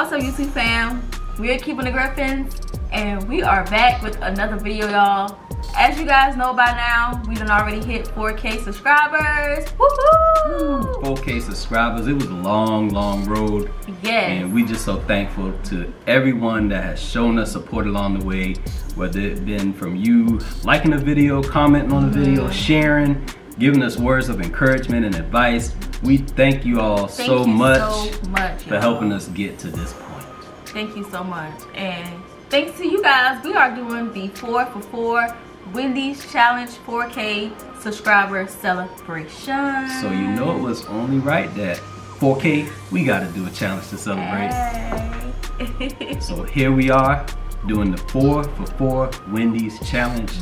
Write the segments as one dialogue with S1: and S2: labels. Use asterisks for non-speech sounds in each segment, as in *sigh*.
S1: What's up YouTube fam? We're Keeping the Griffins and we are back with another video y'all. As you guys know by now, we done already hit 4K subscribers. Woohoo!
S2: 4K subscribers. It was a long, long road.
S1: Yes.
S2: And we just so thankful to everyone that has shown us support along the way, whether it been from you liking the video, commenting on the
S1: Mm-hmm.
S2: video, sharing, giving us words of encouragement and advice. We thank you all
S1: Thank
S2: so
S1: you
S2: much
S1: so much,
S2: for helping us get to this point.
S1: Thank you so much. And thanks to you guys, we are doing the 4 for 4 Wendy's Challenge 4K subscriber celebration.
S2: So you know it was only right that 4K, we gotta do a challenge to celebrate.
S1: Hey. *laughs*
S2: So here we are doing the four for four Wendy's challenge.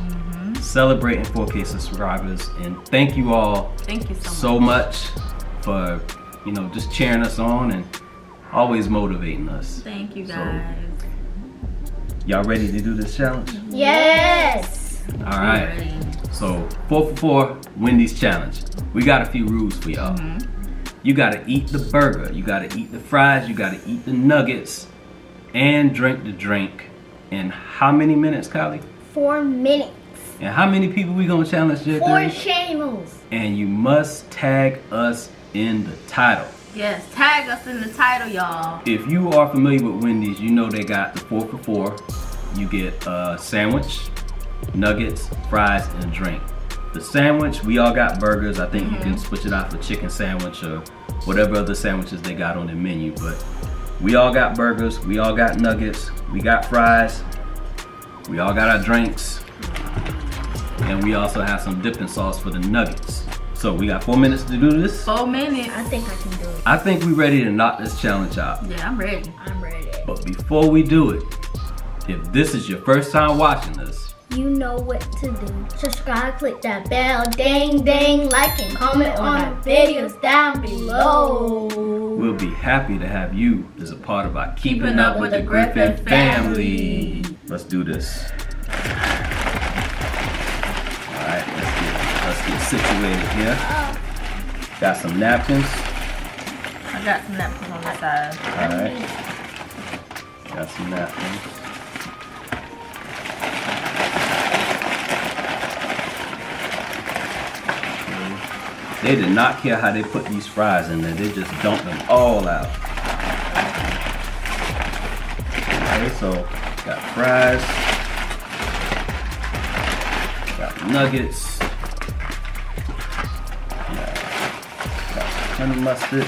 S2: Celebrating 4K subscribers, and thank you all
S1: Thank you so,
S2: so
S1: much.
S2: much for you know just cheering us on and always motivating us.
S1: Thank you
S2: So-
S1: guys.
S2: Y'all ready to do this challenge?
S3: Yes.
S2: All right. So four for four Wendy's challenge. We got a few rules for y'all.
S1: Mm-hmm.
S2: You gotta eat the burger. You gotta eat the fries. You gotta eat the nuggets, and drink the drink. In how many minutes, Kylie?
S3: Four minutes.
S2: And how many people we gonna challenge, J3?
S3: Four channels.
S2: And you must tag us in the title.
S1: Yes, tag us in the title, y'all.
S2: If you are familiar with Wendy's, you know they got the four for four. You get a sandwich, nuggets, fries, and a drink. The sandwich, we all got burgers. I think you can mm-hmm. switch it out for chicken sandwich or whatever other sandwiches they got on the menu. But we all got burgers, we all got nuggets, we got fries, we all got our drinks, and we also have some dipping sauce for the nuggets. So we got four minutes to do this.
S1: Four minutes.
S3: I think I can do it.
S2: I think we're ready to knock this challenge out.
S1: Yeah, I'm ready.
S3: I'm ready.
S2: But before we do it, if this is your first time watching this,
S3: You know what to do. Subscribe, click that bell, ding ding, like and comment on our videos down below.
S2: we'll be happy to have you as a part of our Keeping,
S1: Keeping Up with the Griffin family.
S2: Let's do this. Situated here. Got some napkins.
S1: I got some napkins on the side.
S2: Alright. Got some napkins. They did not care how they put these fries in there. They just dumped them all out. Okay, so got fries. Got nuggets. Some honey mustard.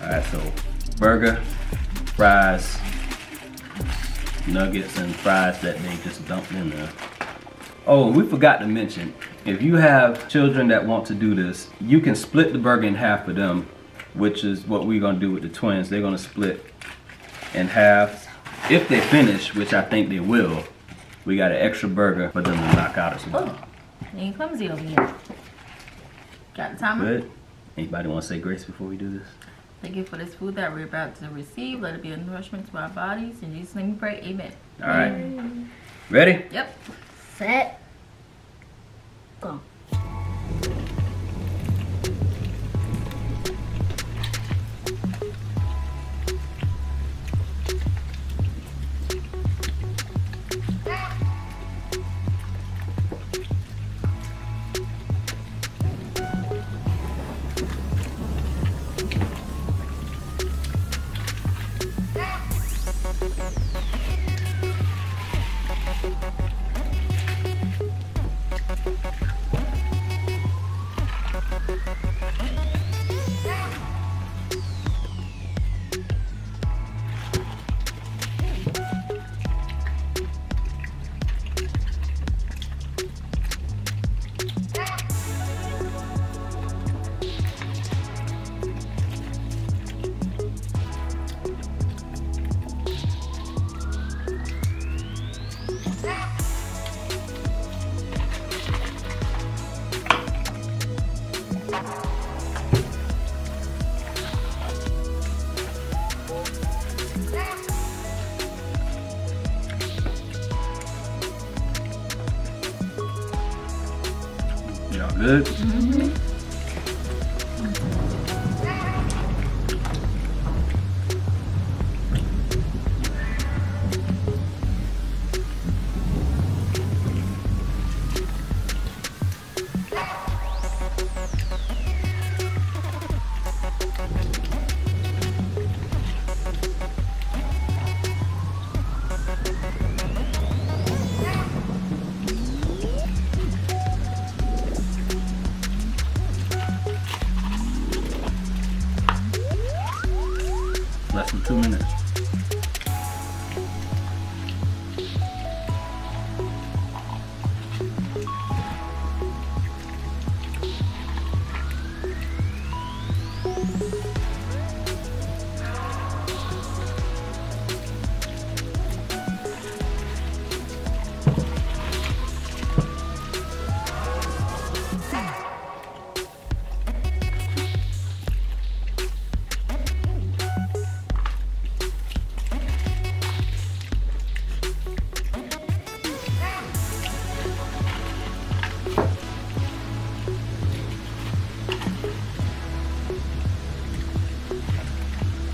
S2: Alright, so burger, fries, nuggets, and fries that they just dumped in there. Oh, we forgot to mention, if you have children that want to do this, you can split the burger in half for them, which is what we're gonna do with the twins. They're gonna split in half. If they finish, which I think they will, we got an extra burger for them to knock out as well.
S1: Oh, ain't clumsy over here. Got the timer?
S2: Good? Anybody want to say grace before we do this?
S1: Thank you for this food that we're about to receive. Let it be a nourishment to our bodies. In Jesus' name we pray. Amen.
S2: All right. Ready?
S1: Yep.
S3: Set. Go.
S2: Yeah, good. Mm -hmm.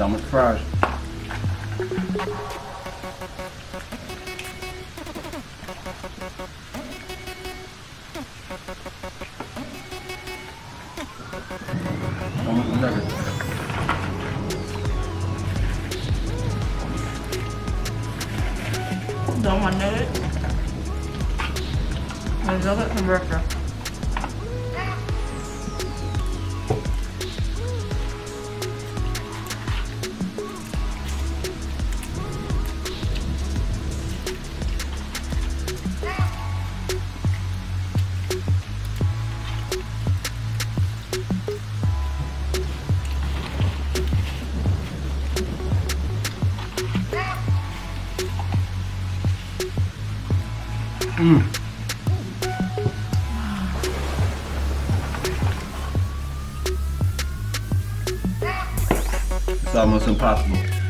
S2: Done fries.
S1: Don't want it. Let's look at the burger.
S2: Mm. It's almost impossible.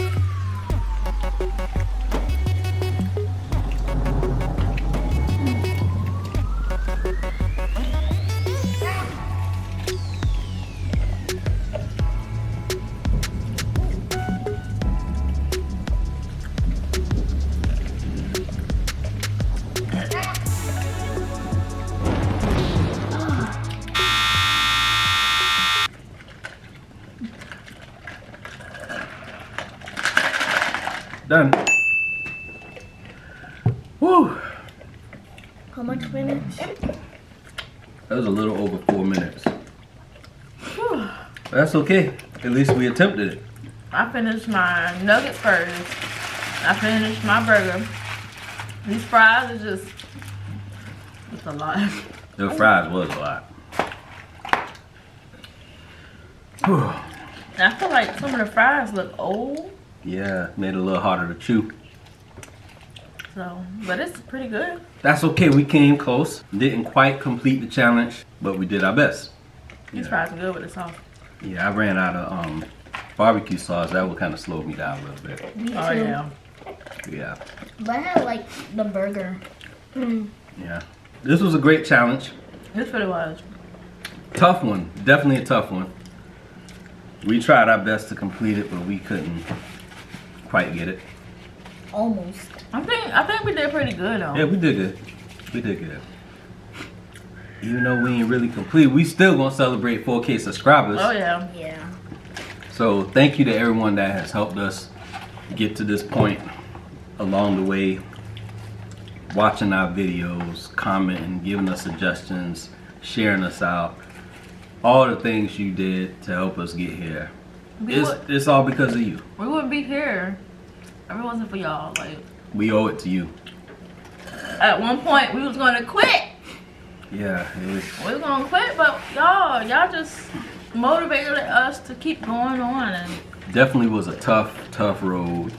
S2: That was a little over four minutes. That's okay. At least we attempted it.
S1: I finished my nugget first. I finished my burger. These fries are just, it's a lot.
S2: The fries was a lot. Whew.
S1: I feel like some of the fries look old.
S2: yeah, made it a little harder to chew.
S1: So, but it's pretty good.
S2: That's okay. We came close. Didn't quite complete the challenge, but we did our best.
S1: These
S2: Yeah.
S1: fries are good with the sauce.
S2: Yeah, I ran out of um, barbecue sauce. That would kind of slow me down a little bit.
S3: Me
S1: Oh
S3: too.
S1: yeah.
S2: Yeah,
S3: But I had like the burger. Mm.
S2: yeah. This was a great challenge.
S1: This what it was.
S2: Tough one. Definitely a tough one. We tried our best to complete it, but we couldn't quite get it.
S3: Almost.
S1: I think I think we did pretty good though.
S2: Yeah, we did good. We did good. Even though we ain't really complete, we still gonna celebrate 4K subscribers.
S1: Oh yeah.
S3: Yeah.
S2: So thank you to everyone that has helped us get to this point along the way. Watching our videos, commenting, giving us suggestions, sharing us out. All the things you did to help us get here.
S1: We,
S2: It's,
S1: would,
S2: it's all because of you.
S1: we wouldn't be here if it wasn't for y'all. Like
S2: We owe it to you.
S1: at one point we was gonna quit.
S2: Yeah, it was,
S1: We was gonna quit, but y'all, y'all just motivated us to keep going on and
S2: definitely was a tough, tough road.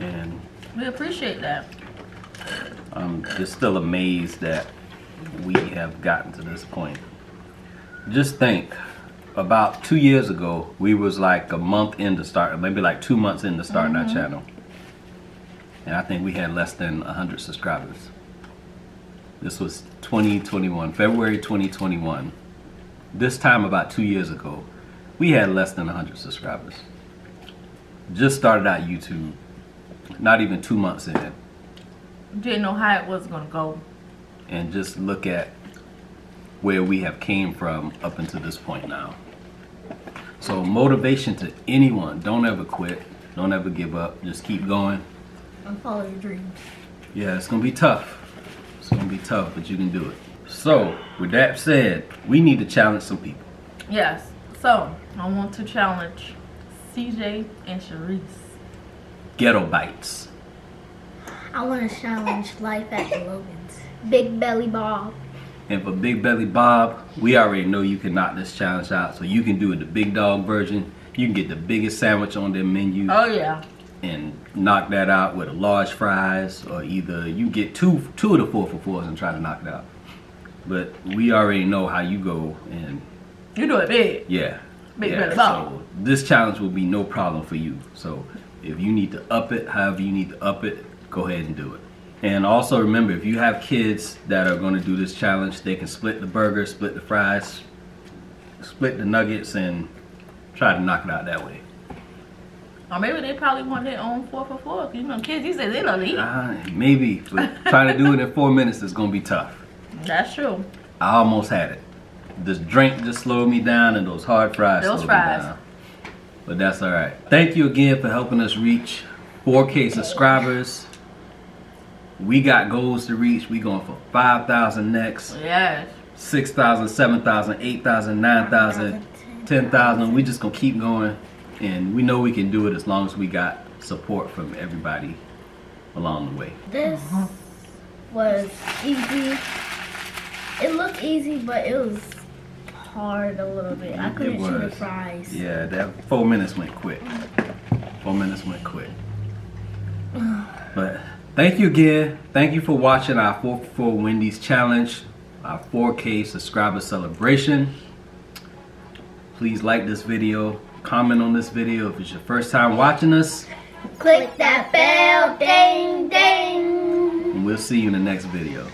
S2: And
S1: we appreciate that.
S2: I'm just still amazed that we have gotten to this point. Just think, about two years ago, we was like a month into start, maybe like two months into starting our mm-hmm. channel, and I think we had less than hundred subscribers. This was 2021, February 2021. this time about two years ago, we had less than 100 subscribers. Just started out YouTube, not even two months in,
S1: Didn't know how it was gonna go.
S2: and just look at where we have came from up until this point now. So motivation to anyone, don't ever quit, don't ever give up, just keep going.
S3: And follow your dreams.
S2: Yeah, it's gonna be tough. It's gonna be tough, but you can do it. So, with that said, we need to challenge some people.
S1: Yes. So I want to challenge CJ and Shereese.
S2: Ghetto bites.
S3: I want to challenge life at the Logans. Big Belly Bob.
S2: And for Big Belly Bob, we already know you can knock this challenge out. So you can do it the big dog version. You can get the biggest sandwich on their menu
S1: Oh yeah.
S2: And knock that out with a large fries, or either you get two two of the four for fours and try to knock it out. But we already know how you go, and
S1: You do it big.
S2: yeah,
S1: Big
S2: yeah.
S1: Belly.
S2: So this challenge will be no problem for you. So if you need to up it, however you need to up it, go ahead and do it. And also remember, if you have kids that are going to do this challenge, they can split the burger, split the fries, split the nuggets, and try to knock it out that way.
S1: Or maybe they probably want their own four for four. You know, kids, you say they don't eat.
S2: Uh, maybe, but trying to do it in four minutes is going to be tough.
S1: That's true.
S2: I almost had it. This drink just slowed me down, and those hard fries
S1: Those
S2: slowed
S1: fries.
S2: me down. But that's all right. Thank you again for helping us reach 4K subscribers. We got goals to reach. We going for 5,000 next,
S1: Yes.
S2: 6,000, 7,000, 8,000, 9,000, 10,000. We just gonna keep going, and we know we can do it as long as we got support from everybody along the way.
S3: This uh-huh. was easy. It looked easy, but it was hard a little bit. I couldn't chew the
S2: was.
S3: fries.
S2: Yeah, that four minutes went quick. Four minutes went quick. *sighs* But thank you again. Thank you for watching our 4 for 4 Wendy's challenge, our 4K subscriber celebration. Please like this video, comment on this video if it's your first time watching us,
S3: Click that bell, ding, ding.
S2: and we'll see you in the next video.